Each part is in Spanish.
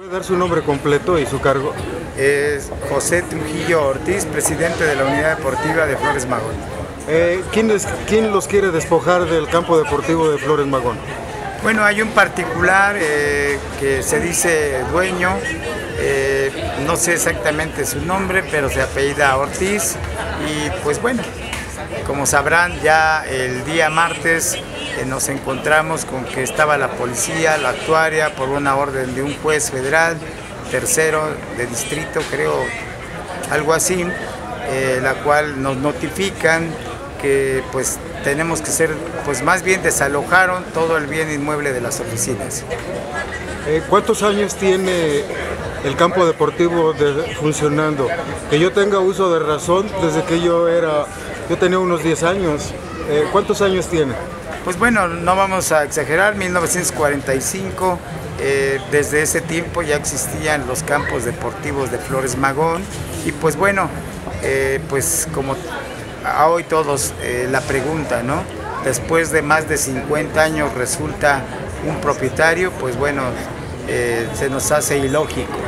¿Puede dar su nombre completo y su cargo? Es José Trujillo Ortiz, presidente de la Unidad Deportiva de Flores Magón. Eh, ¿quién, es- quién los quiere despojar del campo deportivo de Flores Magón? Bueno, hay un particular eh, que se dice dueño, eh, no sé exactamente su nombre, pero se apellida Ortiz y pues bueno, como sabrán ya el día martes eh, nos encontramos con que estaba la policía, la actuaria, por una orden de un juez federal, tercero de distrito creo, algo así, eh, la cual nos notifican que pues tenemos que ser, pues más bien desalojaron todo el bien inmueble de las oficinas. Eh, ¿Cuántos años tiene el campo deportivo de- funcionando? Que yo tenga uso de razón desde que yo era, yo tenía unos 10 años. Eh, ¿Cuántos años tiene? Pues bueno, no vamos a exagerar, 1945, eh, desde ese tiempo ya existían los campos deportivos de Flores Magón y pues bueno, eh, pues como a hoy todos eh, la pregunta, ¿no? Después de más de 50 años resulta un propietario, pues bueno, se nos hace ilógico.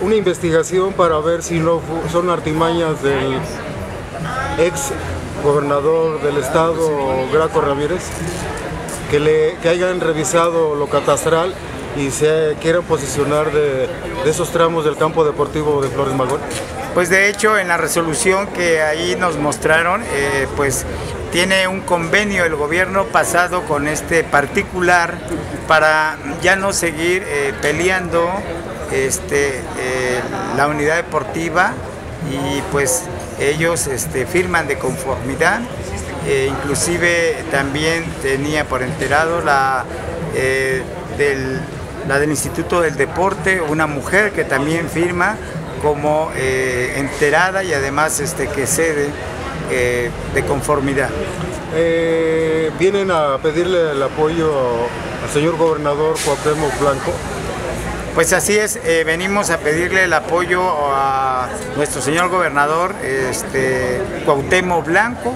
Una investigación para ver si no son artimañas del ex gobernador del estado, Graco Ramírez, que, le, que hayan revisado lo catastral y se quieran posicionar de, de esos tramos del campo deportivo de Flores Magón. Pues de hecho en la resolución que ahí nos mostraron, eh, pues tiene un convenio el gobierno pasado con este particular para ya no seguir eh, peleando este, eh, la unidad deportiva y pues ellos este, firman de conformidad. Eh, inclusive también tenía por enterado la eh, del, la del Instituto del Deporte, una mujer que también firma como eh, enterada y además este, que cede de conformidad. Vienen a pedirle el apoyo al señor gobernador Cuauhtémoc Blanco. Pues así es, eh, venimos a pedirle el apoyo a nuestro señor gobernador este, Cuauhtémoc Blanco.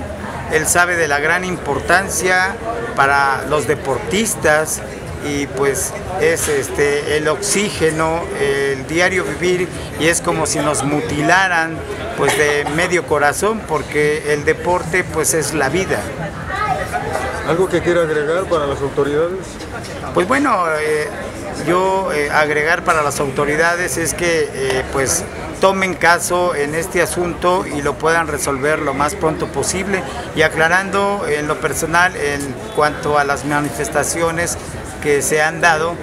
Él sabe de la gran importancia para los deportistas y pues es este, el oxígeno, el diario vivir y es como si nos mutilaran pues de medio corazón porque el deporte pues es la vida. ¿Algo que quiera agregar para las autoridades? Pues bueno, eh, yo eh, agregar para las autoridades es que eh, pues tomen caso en este asunto y lo puedan resolver lo más pronto posible y aclarando en lo personal en cuanto a las manifestaciones que se han dado,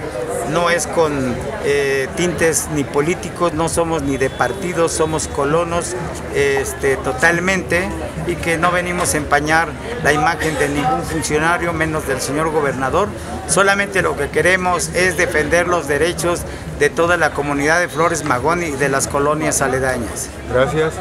no es con eh, tintes ni políticos, no somos ni de partidos, somos colonos este, totalmente y que no venimos a empañar la imagen de ningún funcionario, menos del señor gobernador. Solamente lo que queremos es defender los derechos de toda la comunidad de Flores Magón y de las colonias aledañas. Gracias.